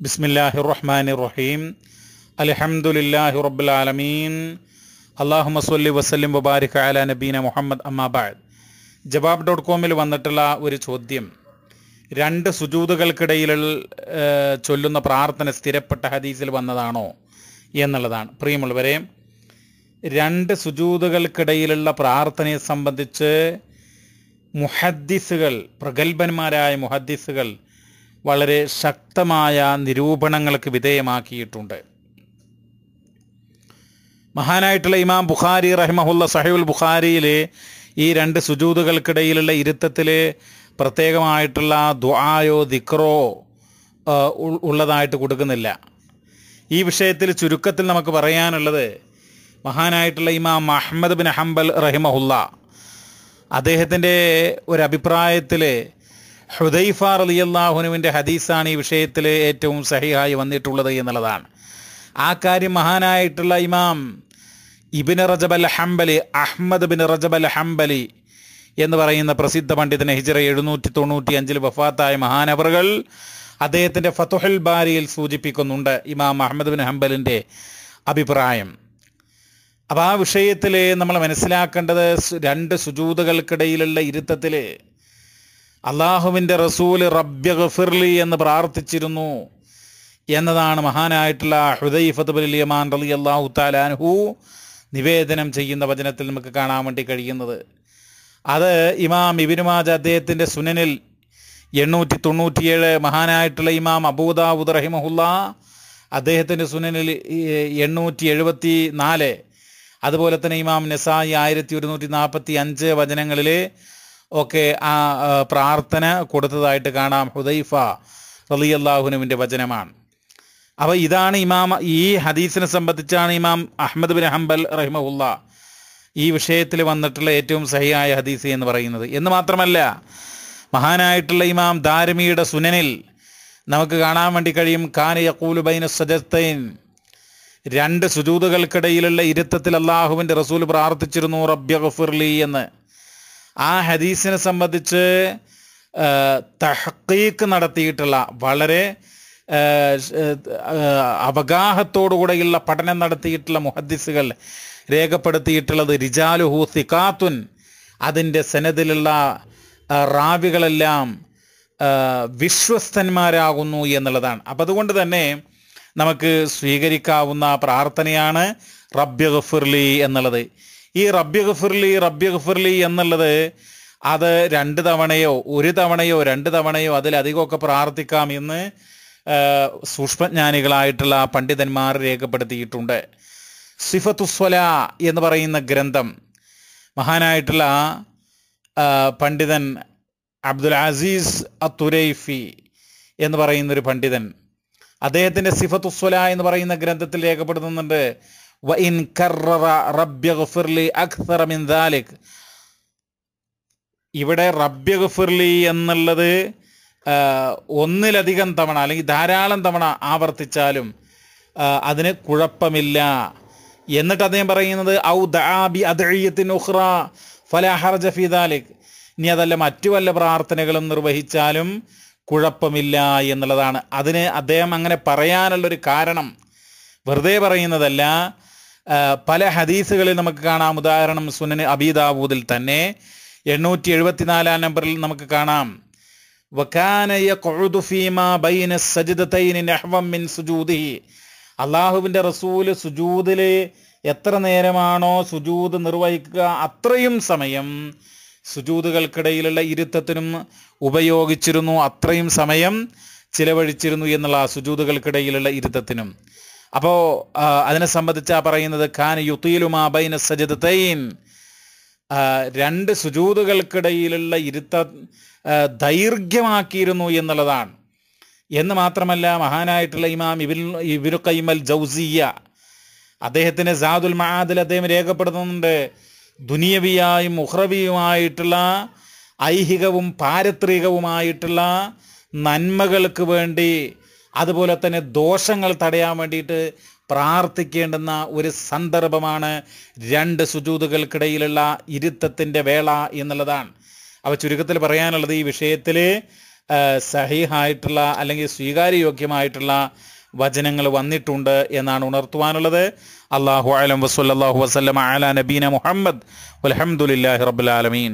ബിസ്മില്ലാഹി റഹ്മാനി റഹീം അലഹമുല്ലാഹി റബുലാലമീൻ അള്ളാഹു മസ്വല്ലി വസ്ലിം വബാരിക് അല നബീന മുഹമ്മദ് അമ്മാബാദ് ജവാബ് ഡോട്ട് കോമിൽ വന്നിട്ടുള്ള ഒരു ചോദ്യം. രണ്ട് സുജൂതുകൾക്കിടയിൽ ചൊല്ലുന്ന പ്രാർത്ഥന സ്ഥിരപ്പെട്ട ഹദീസിൽ വന്നതാണോ എന്നുള്ളതാണ്. പ്രിയമുള്ളവരെ രണ്ട് സുജൂതുകൾക്കിടയിലുള്ള പ്രാർത്ഥനയെ സംബന്ധിച്ച് മുഹദ്ദിസുകൾ പ്രഗത്ഭന്മാരായ മുഹദ്ദിസുകൾ വളരെ ശക്തമായ നിരൂപണങ്ങൾക്ക് വിധേയമാക്കിയിട്ടുണ്ട്. മഹാനായിട്ടുള്ള ഇമാം ബുഖാരി റഹ്മഹുല്ല സഹീബുൽ ബുഖാരിയിലെ ഈ രണ്ട് സുജൂതുകൾക്കിടയിലുള്ള ഇരുത്തത്തിൽ പ്രത്യേകമായിട്ടുള്ള ദ്വായോ ദിക്റോ ഉള്ളതായിട്ട് കൊടുക്കുന്നില്ല. ഈ വിഷയത്തിൽ ചുരുക്കത്തിൽ നമുക്ക് പറയാനുള്ളത് മഹാനായിട്ടുള്ള ഇമാം അഹമ്മദ് ബിൻ ഹംബൽ റഹിമഹുല്ല അദ്ദേഹത്തിന്റെ ഒരു അഭിപ്രായത്തിൽ ഹുദൈഫ റലിയല്ലാഹുനുവിന്റെ ഹദീസാണ് ഈ വിഷയത്തിൽ ഏറ്റവും സഹിഹായി വന്നിട്ടുള്ളത് എന്നുള്ളതാണ്. ആ കാര്യം മഹാനായിട്ടുള്ള Imam Ibn Rajab al Hanbali Ahmad bin Rajab al Hanbali എന്ന് പറയുന്ന പ്രസിദ്ധ പണ്ഡിതന് ഹിജറ എഴുന്നൂറ്റി തൊണ്ണൂറ്റി അഞ്ചിൽ വഫാത്തായ മഹാനവറുകൾ അദ്ദേഹത്തിന്റെ ഫതുഹൽ ബാരിയിൽ സൂചിപ്പിക്കുന്നുണ്ട് ഇമാം അഹമ്മദ് ബിൻ ഹംബലിന്റെ അഭിപ്രായം. അപ്പോൾ ആ വിഷയത്തിൽ നമ്മൾ മനസ്സിലാക്കേണ്ടത് രണ്ട് സുജൂതകൾക്കിടയിലുള്ള ഇരുത്തത്തിൽ അള്ളാഹുവിന്റെ റസൂൽ റബ്യ ഗഫിർലി എന്ന് പ്രാർത്ഥിച്ചിരുന്നു എന്നതാണ് മഹാനായിട്ടുള്ള ഹുദൈഫത്ത് ബലിയമാൻ യമാൻ റലി അള്ളാഹു താലാൻഹു നിവേദനം ചെയ്യുന്ന വചനത്തിൽ നമുക്ക് കാണാൻ വേണ്ടി കഴിയുന്നത്. അത് ഇമാം ഇബിനുമാജ് അദ്ദേഹത്തിന്റെ സുനനിൽ എണ്ണൂറ്റി തൊണ്ണൂറ്റിയേഴ് മഹാനായിട്ടുള്ള ഇമാം അബൂദാവുദ് റഹിമഹുല്ല അദ്ദേഹത്തിന്റെ സുനനിൽ എണ്ണൂറ്റി എഴുപത്തി നാല് അതുപോലെ തന്നെ ഇമാം നസായി ആയിരത്തി ഒരുന്നൂറ്റി നാൽപ്പത്തി അഞ്ച് വചനങ്ങളിൽ ഒക്കെ ആ പ്രാർത്ഥന കൊടുത്തതായിട്ട് കാണാം ഹുദൈഫ റലിയല്ലാഹുനുവിന്റെ വചനമാണ്. അപ്പോൾ ഇതാണ് ഇമാം ഈ ഹദീസിനെ സംബന്ധിച്ചാണ് ഇമാം അഹമ്മദ് ബിൻ ഹംബൽ റഹിമഹുല്ല ഈ വിഷയത്തിൽ വന്നിട്ടുള്ള ഏറ്റവും സഹിയായ ഹദീസ് എന്ന് പറയുന്നത്. എന്ന് മാത്രമല്ല മഹാനായിട്ടുള്ള ഇമാം ദാരമിയുടെ സുനനിൽ നമുക്ക് കാണാൻ വേണ്ടി കഴിയും ഖാന യക്കൂലു ബൈന സജസ്തൈൻ. രണ്ട് സുജൂതുകൾക്കിടയിലുള്ള ഇരുത്തത്തിൽ അള്ളാഹുവിന്റെ റസൂൽ പ്രാർത്ഥിച്ചിരുന്നു റബ്യ ഗഫുർലി എന്ന്. ആ ഹദീസിനെ സംബന്ധിച്ച് തഹക്കീക്ക് നടത്തിയിട്ടുള്ള വളരെ അവഗാഹത്തോടുകൂടെയുള്ള പഠനം നടത്തിയിട്ടുള്ള മുഹദ്ദിസുകൾ രേഖപ്പെടുത്തിയിട്ടുള്ളത് റിജാലുഹു സിക്കാത്തുൻ അതിന്റെ സനദിലുള്ള ആ, റാവികളെല്ലാം വിശ്വസ്തന്മാരാകുന്നു എന്നുള്ളതാണ്. അപ്പം അതുകൊണ്ട് തന്നെ നമുക്ക് സ്വീകരിക്കാവുന്ന പ്രാർത്ഥനയാണ് റബ്യ ഗഫുർലി എന്നുള്ളത്. ഈ റബ്യ ഗഫുർലി റബ്യ ഗഫുർലി എന്നുള്ളത് അത് രണ്ട് തവണയോ ഒരു തവണയോ രണ്ട് തവണയോ അതിലധികമൊക്കെ പ്രാർത്ഥിക്കാം എന്ന് സൂക്ഷ്മജ്ഞാനികളായിട്ടുള്ള പണ്ഡിതന്മാർ രേഖപ്പെടുത്തിയിട്ടുണ്ട്. സിഫത്തുസ്വല എന്ന് പറയുന്ന ഗ്രന്ഥം മഹാനായിട്ടുള്ള പണ്ഡിതൻ അബ്ദുൽ അസീസ് അത്തുരൈഫി എന്ന് പറയുന്നൊരു പണ്ഡിതൻ. അദ്ദേഹത്തിന്റെ സിഫത്തുസ്വല എന്ന് പറയുന്ന ഗ്രന്ഥത്തിൽ രേഖപ്പെടുത്തുന്നുണ്ട്. ഇവിടെ റബ്യ ഗഫിർലി എന്നുള്ളത് ഒന്നിലധികം തവണ അല്ലെങ്കിൽ ധാരാളം തവണ ആവർത്തിച്ചാലും അതിന് കുഴപ്പമില്ല. എന്നിട്ട് അദ്ദേഹം പറയുന്നത് ഔ ദാബി അദഴിയത്തിൻ ഉഹ്റ ഫല ഹർജ ഫി ദാലിക്. ഇനി അതല്ല മറ്റു വല്ല പ്രാർത്ഥനകളും നിർവഹിച്ചാലും കുഴപ്പമില്ല എന്നുള്ളതാണ്. അതിന് അദ്ദേഹം അങ്ങനെ പറയാനുള്ളൊരു കാരണം വെറുതെ പറയുന്നതല്ല. പല ഹദീസുകളിൽ നമുക്ക് കാണാം. ഉദാഹരണം സുനന് അബീദാബൂദിൽ തന്നെ എണ്ണൂറ്റി എഴുപത്തിനാലാം നമ്പറിൽ നമുക്ക് കാണാം. അള്ളാഹുവിന്റെ റസൂൽ സുജൂദിൽ എത്ര നേരമാണോ സുജൂദ് നിർവഹിക്കുക അത്രയും സമയം സുജൂദുകൾക്കിടയിലുള്ള ഇരുത്തത്തിനും ഉപയോഗിച്ചിരുന്നു. അത്രയും സമയം ചിലവഴിച്ചിരുന്നു എന്നുള്ള സുജൂദുകൾക്കിടയിലുള്ള ഇരുത്തത്തിനും. അപ്പോൾ അതിനെ സംബന്ധിച്ചാ പറയുന്നത് ഖാൻ യുത്തീലുമാ ബൈന സജദത്തൈൻ ആ, രണ്ട് സുജൂതുകൾക്കിടയിലുള്ള ഇരുത്ത ദൈർഘ്യമാക്കിയിരുന്നു എന്നുള്ളതാണ്. എന്ന് മാത്രമല്ല മഹാനായിട്ടുള്ള ഇമാം ഇബിൻ ഇബിനു കൈമൽ ജൗസിയ അദ്ദേഹത്തിന് സാദുൽ മഹാദിൽ അദ്ദേഹം രേഖപ്പെടുത്തുന്നുണ്ട്. ദുനിയവിയായും ഉഹ്റവിയുമായിട്ടുള്ള ഐഹികവും പാരത്രികവുമായിട്ടുള്ള നന്മകൾക്ക് വേണ്ടി അതുപോലെ തന്നെ ദോഷങ്ങൾ തടയാൻ വേണ്ടിയിട്ട് പ്രാർത്ഥിക്കേണ്ടുന്ന ഒരു സന്ദർഭമാണ് രണ്ട് സുജൂതുകൾക്കിടയിലുള്ള ഇരുത്തത്തിന്റെ വേള എന്നുള്ളതാണ്. അപ്പോൾ ചുരുക്കത്തിൽ പറയാനുള്ളത് ഈ വിഷയത്തിൽ സഹിഹായിട്ടുള്ള അല്ലെങ്കിൽ സ്വീകാര്യയോഗ്യമായിട്ടുള്ള വചനങ്ങൾ വന്നിട്ടുണ്ട് എന്നാണ് ഉണർത്തുവാനുള്ളത്. അള്ളാഹു അലം വസ്ല്ലാഹു വസ്ലം അല നബീന മുഹമ്മദ്. അലഹമുല്ലാഹി റബുലാലമീൻ